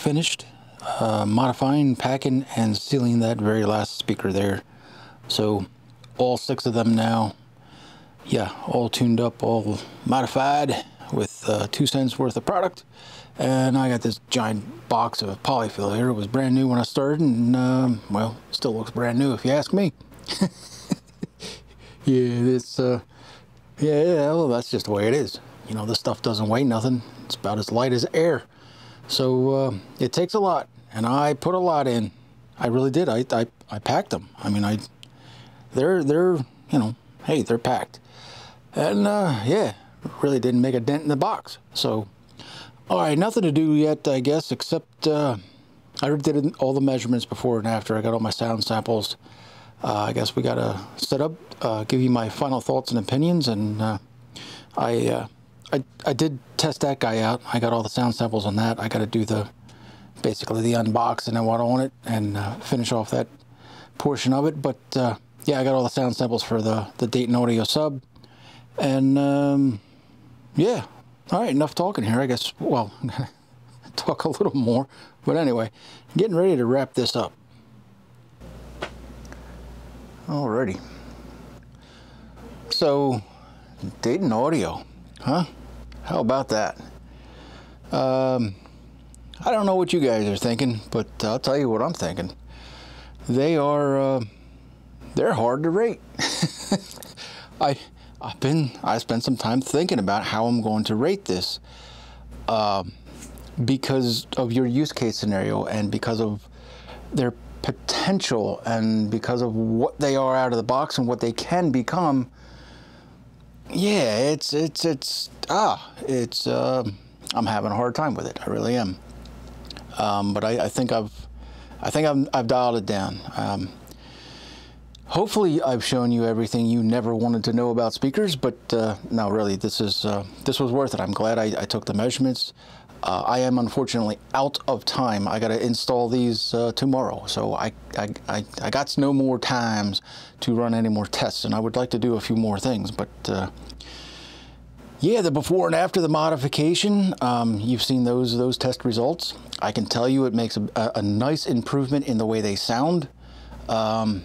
Finished uh, modifying, packing, and sealing that very last speaker there. So, all six of them now, yeah, all tuned up, all modified with uh, two cents worth of product. And I got this giant box of polyfill here. It was brand new when I started, and um, well, still looks brand new if you ask me. yeah, this. Uh, yeah, yeah, well, that's just the way it is. You know, this stuff doesn't weigh nothing. It's about as light as air. So uh, it takes a lot, and I put a lot in. I really did. I, I, I packed them. I mean, I, they're they're you know, hey, they're packed, and uh, yeah, really didn't make a dent in the box. So, all right, nothing to do yet, I guess, except uh, I did all the measurements before and after. I got all my sound samples. Uh, I guess we got to set up, uh, give you my final thoughts and opinions, and uh, I, uh, I I did test that guy out. I got all the sound samples on that. I got to do the basically the unboxing and what on it, and uh, finish off that portion of it. But uh, yeah, I got all the sound samples for the the Dayton Audio sub, and um, yeah. All right, enough talking here. I guess. Well, I'm gonna talk a little more, but anyway, getting ready to wrap this up. Alrighty. So, Dayton Audio, huh? How about that? Um, I don't know what you guys are thinking, but I'll tell you what I'm thinking. They are, uh, they're hard to rate. I, I've been, I spent some time thinking about how I'm going to rate this, um, because of your use case scenario and because of their potential and because of what they are out of the box and what they can become. Yeah, it's it's it's ah, it's. Um, I'm having a hard time with it. I really am. Um, but I, I think I've, I think I've, I've dialed it down. Um, hopefully, I've shown you everything you never wanted to know about speakers. But uh, no, really, this is uh, this was worth it. I'm glad I, I took the measurements. Uh, I am unfortunately out of time. I got to install these uh, tomorrow, so I, I, I, I got no more times to run any more tests, and I would like to do a few more things, but uh, yeah, the before and after the modification, um, you've seen those those test results. I can tell you it makes a, a, nice improvement in the way they sound. Um,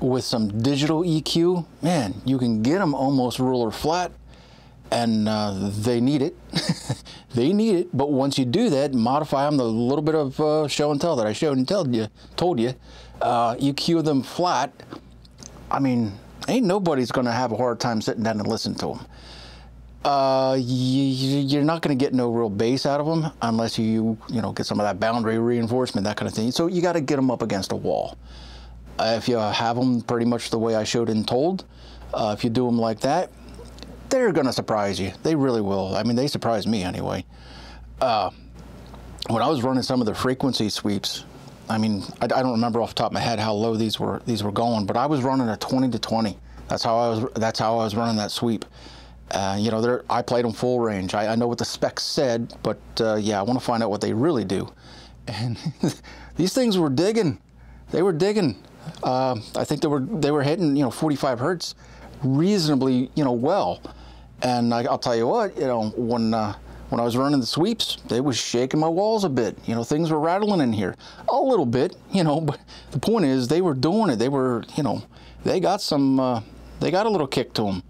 with some digital EQ, man, you can get them almost ruler flat, and uh, they need it. they need it. But once you do that, modify them a little bit of uh, show and tell that I showed and told you, told you, uh, EQ them flat. I mean, ain't nobody's gonna have a hard time sitting down and listening to them uh, you, you're not going to get no real bass out of them unless you, you know, get some of that boundary reinforcement, that kind of thing. So you got to get them up against a wall. Uh, if you have them pretty much the way I showed and told, uh, if you do them like that, they're going to surprise you. They really will. I mean, they surprised me anyway. Uh, when I was running some of the frequency sweeps, I mean, I, I don't remember off the top of my head how low these were these were going, but I was running a 20 to 20. That's how I was. That's how I was running that sweep. Uh, you know, I played them full range. I, I, know what the specs said, but uh, yeah, I want to find out what they really do. and these things were digging. They were digging. Uh, I think they were they were hitting you know 45 hertz reasonably you know well. And I, will tell you what, you know when uh, when I was running the sweeps, they was shaking my walls a bit. You know things were rattling in here a little bit. You know, but the point is they were doing it. They were you know they got some uh, they got a little kick to them.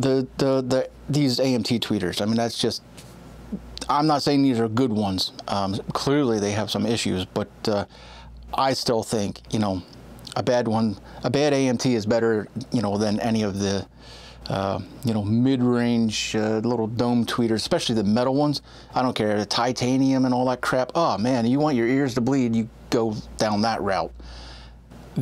The the the these AMT tweeters. I mean that's just I'm not saying these are good ones. Um, clearly, they have some issues, but uh, I still think you know a bad one, a bad AMT is better you know than any of the uh, you know mid-range uh, little dome tweeters, especially the metal ones. I don't care the titanium and all that crap. Oh man, you want your ears to bleed, you go down that route.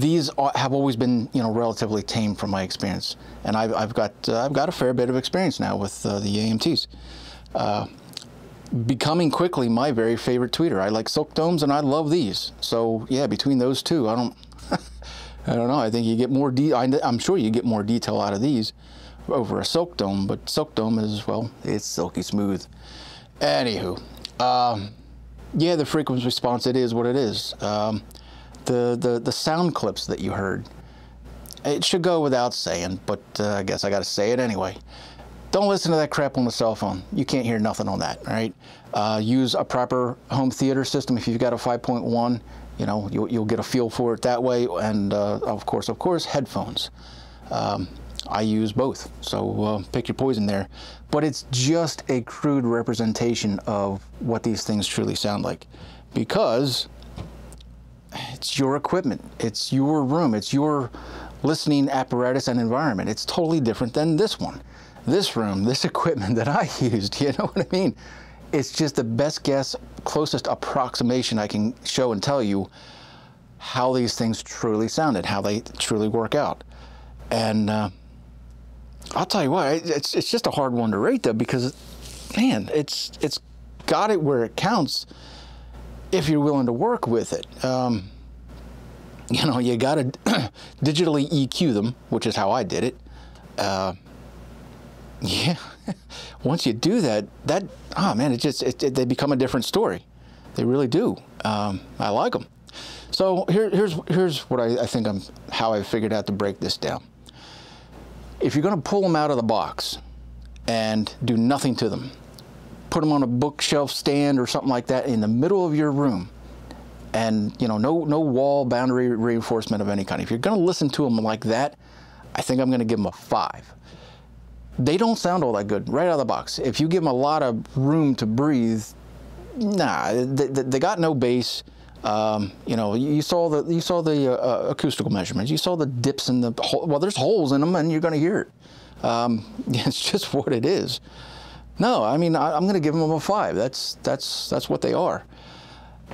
These are, have always been, you know, relatively tame from my experience, and I've, I've got uh, I've got a fair bit of experience now with uh, the AMTs uh, becoming quickly my very favorite tweeter. I like silk domes and I love these. So yeah, between those two, I don't, I don't know. I think you get more. De- I, am sure you get more detail out of these over a silk dome, but silk dome is well, it's silky smooth. Anywho, um, yeah, the frequency response it is what it is. Um, the the the sound clips that you heard, it should go without saying, but uh, I guess I got to say it anyway. Don't listen to that crap on the cell phone. You can't hear nothing on that, right? Uh, use a proper home theater system. If you've got a 5.1, you know, you'll, you'll get a feel for it that way. And uh, of course, of course, headphones. Um, I use both, so uh, pick your poison there. But it's just a crude representation of what these things truly sound like because it's your equipment, it's your room, it's your listening apparatus and environment. It's totally different than this one this room, this equipment that I used, you know what I mean? It's just the best guess, closest approximation I can show and tell you how these things truly sounded, how they truly work out. And uh, I'll tell you what, it's, it's just a hard one to rate though because, man, it's, it's got it where it counts if you're willing to work with it. Um, you know, you got to digitally EQ them, which is how I did it. Uh, yeah, once you do that, that oh man, it just it, it, they become a different story. They really do. Um, I like them. So here, here's here's what I, I think I'm how I figured out to break this down. If you're going to pull them out of the box and do nothing to them, put them on a bookshelf stand or something like that in the middle of your room, and you know no no wall boundary reinforcement of any kind. If you're going to listen to them like that, I think I'm going to give them a five they don't sound all that good right out of the box. If you give them a lot of room to breathe, nah, they, they got no bass. Um, you know, you saw the you saw the uh, acoustical measurements. You saw the dips in the well. There's holes in them, and you're going to hear it. Um, it's just what it is. No, I mean I, am going to give them a five. That's that's that's what they are.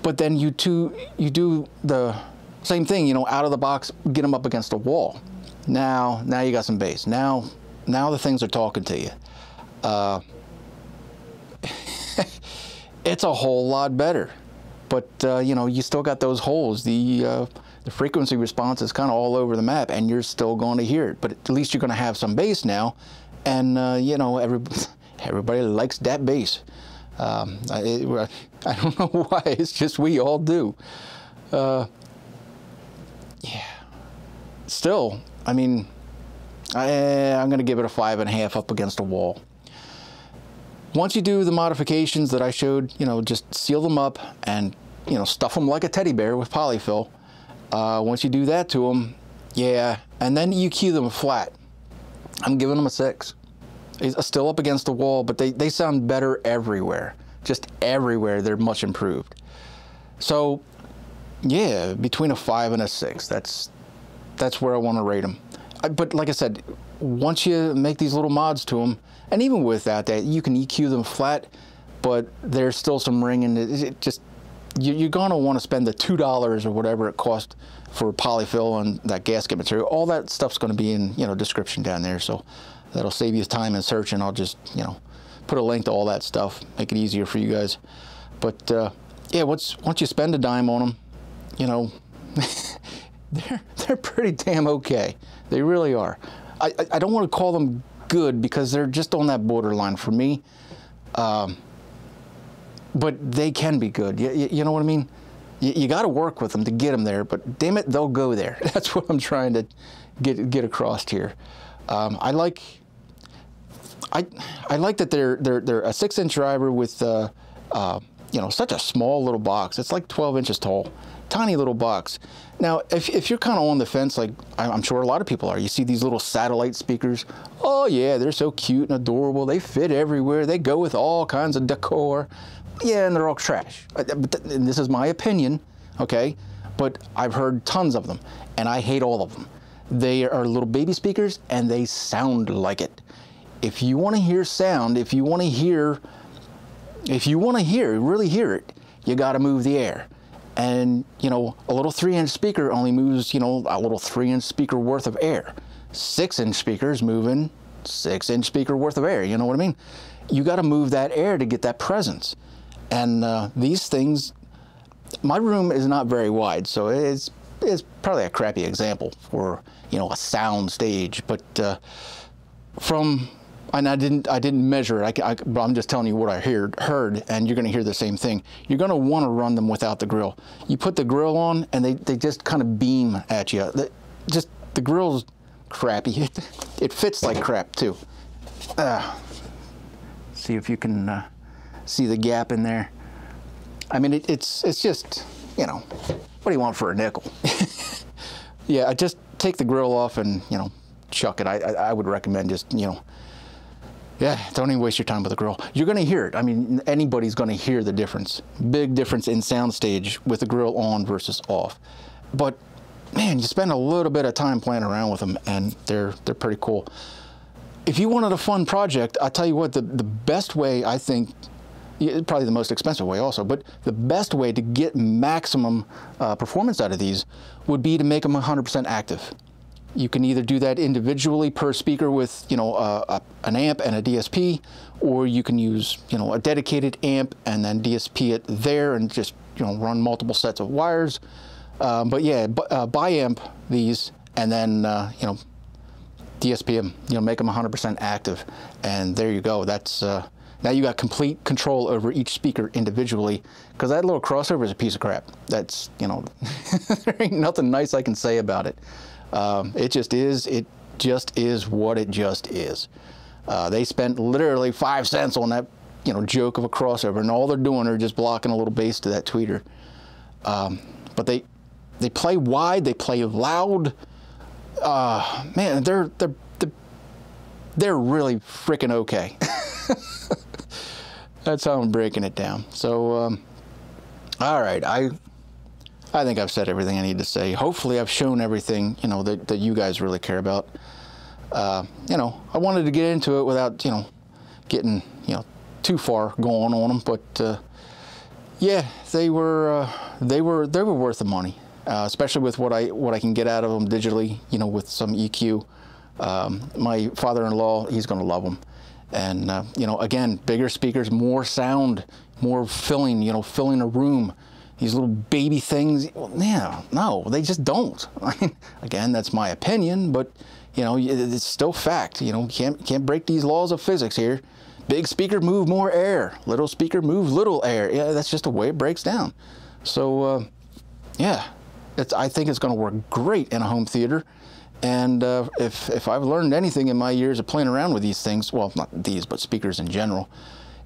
But then you two you do the same thing. You know, out of the box, get them up against a wall. Now now you got some bass. Now now the things are talking to you. Uh, it's a whole lot better. But uh, you know, you still got those holes. The uh, the frequency response is kind of all over the map, and you're still going to hear it. But at least you're going to have some bass now, and uh, you know, every, everybody likes that bass. Um, I, I, don't know why. It's just we all do. Uh, yeah. Still, I mean, I, I'm going to give it a five and a half up against a wall. Once you do the modifications that I showed, you know, just seal them up and, you know, stuff them like a teddy bear with polyfill. Uh, once you do that to them, yeah, and then you cue them flat. I'm giving them a six. Still up against the wall, but they, they sound better everywhere. Just everywhere, they're much improved. So, yeah, between a five and a six, that's that's where I want to rate them but like I said, once you make these little mods to them, and even with that, you can EQ them flat, but there's still some ring, and it just you, are gonna want to spend the two dollars or whatever it cost for polyfill and that gasket material. All that stuff's going to be in you know description down there, so that'll save you time in searching. I'll just you know put a link to all that stuff, make it easier for you guys. But uh, yeah, once once you spend a dime on them, you know. they're, they're pretty damn okay. They really are. I, I, don't want to call them good because they're just on that borderline for me. Um, but they can be good. You, you, know what I mean? You, you got to work with them to get them there, but damn it, they'll go there. That's what I'm trying to get get across here. Um, I like I I like that they're they're they're a six inch driver with uh, uh, you know such a small little box. It's like 12 inches tall, tiny little box. Now, if, if you're kind of on the fence, like I'm sure a lot of people are, you see these little satellite speakers. Oh yeah, they're so cute and adorable. They fit everywhere. They go with all kinds of decor. Yeah, and they're all trash. Uh, and this is my opinion, okay? But I've heard tons of them, and I hate all of them. They are little baby speakers, and they sound like it if you want to hear sound, if you want to hear, if you want to hear, really hear it, you got to move the air. And, you know, a little three inch speaker only moves, you know, a little three inch speaker worth of air. Six inch speakers moving six inch speaker worth of air. You know what I mean? You got to move that air to get that presence. And uh, these things, my room is not very wide, so it's, it's probably a crappy example for, you know, a sound stage. But, uh, from and I didn't I didn't measure it. I, I'm just telling you what I heard heard, and you're going to hear the same thing. You're going to want to run them without the grill. You put the grill on, and they, they just kind of beam at you. The, just the grill's crappy. It, it fits like crap too. Uh, see if you can uh, see the gap in there. I mean, it, it's it's just you know, what do you want for a nickel? yeah, I just take the grill off and you know chuck it. I, I, I would recommend just you know, yeah, don't even waste your time with a grill. You're gonna hear it. I mean, anybody's gonna hear the difference. Big difference in soundstage with the grill on versus off. But man, you spend a little bit of time playing around with them, and they're they're pretty cool. If you wanted a fun project, I tell you what, the the best way I think probably the most expensive way also, but the best way to get maximum uh, performance out of these would be to make them 100% active. You can either do that individually per speaker with, you know, uh, a, an amp and a DSP, or you can use, you know, a dedicated amp and then DSP it there and just, you know, run multiple sets of wires. Um, but yeah, bu- uh, bi-amp these and then, uh, you know, DSP them, you know, make them 100% active, and there you go. That's uh, now you got complete control over each speaker individually, because that little crossover is a piece of crap. That's you know, there ain't nothing nice I can say about it. Um, it just is. It just is what it just is. Uh, they spent literally five cents on that, you know, joke of a crossover, and all they're doing are just blocking a little bass to that tweeter. Um, but they they play wide, they play loud. Uh, man, they're they're they're, they're really freaking okay. That's how I'm breaking it down. So, um, all right, I I think I've said everything I need to say. Hopefully, I've shown everything you know that, that you guys really care about. Uh, you know, I wanted to get into it without you know getting you know too far going on them, but uh, yeah, they were uh, they were they were worth the money, uh, especially with what I what I can get out of them digitally. You know, with some EQ. Um, my father-in-law, he's going to love them, and uh, you know, again, bigger speakers, more sound, more filling. You know, filling a room. These little baby things, well, yeah, no, they just don't. I mean, again, that's my opinion, but you know, it's still fact. You know, can't can't break these laws of physics here. Big speaker move more air. Little speaker move little air. Yeah, that's just the way it breaks down. So, uh, yeah, it's, I think it's going to work great in a home theater. And uh, if, if I've learned anything in my years of playing around with these things, well, not these, but speakers in general,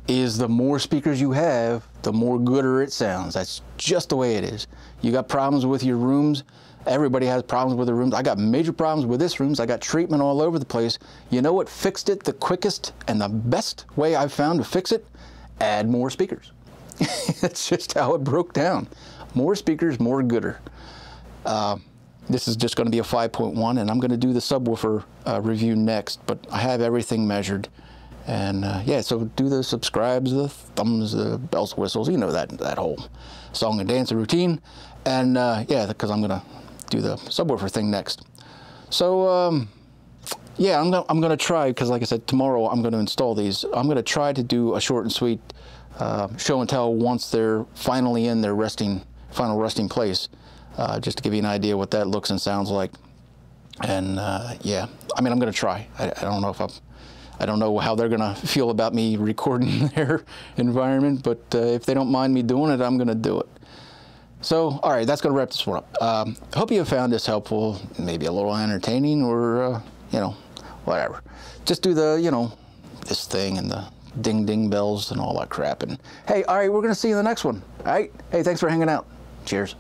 is the more speakers you have, the more gooder it sounds. That's just the way it is. You got problems with your rooms. Everybody has problems with their rooms. I got major problems with this rooms. I got treatment all over the place. You know what fixed it the quickest and the best way I've found to fix it? Add more speakers. That's just how it broke down. More speakers, more gooder. Uh, this is just going to be a 5.1, and I'm going to do the subwoofer uh, review next, but I have everything measured. And uh, yeah, so do the subscribes, the thumbs, the bells, whistles, you know that that whole song and dance routine. And uh, yeah, because I'm gonna do the subwoofer thing next. So um, yeah, I'm gonna, I'm gonna try because like I said, tomorrow I'm gonna install these. I'm gonna try to do a short and sweet uh, show and tell once they're finally in their resting final resting place, uh, just to give you an idea what that looks and sounds like. And uh, yeah, I mean, I'm gonna try. I, I don't know if I'm I don't know how they're gonna feel about me recording their environment, but uh, if they don't mind me doing it, I'm gonna do it. So, all right, that's gonna wrap this one up. Um, hope you found this helpful, maybe a little entertaining, or uh, you know, whatever. Just do the, you know, this thing and the ding ding bells and all that crap. And hey, all right, we're gonna see you in the next one. All right. Hey, thanks for hanging out. Cheers.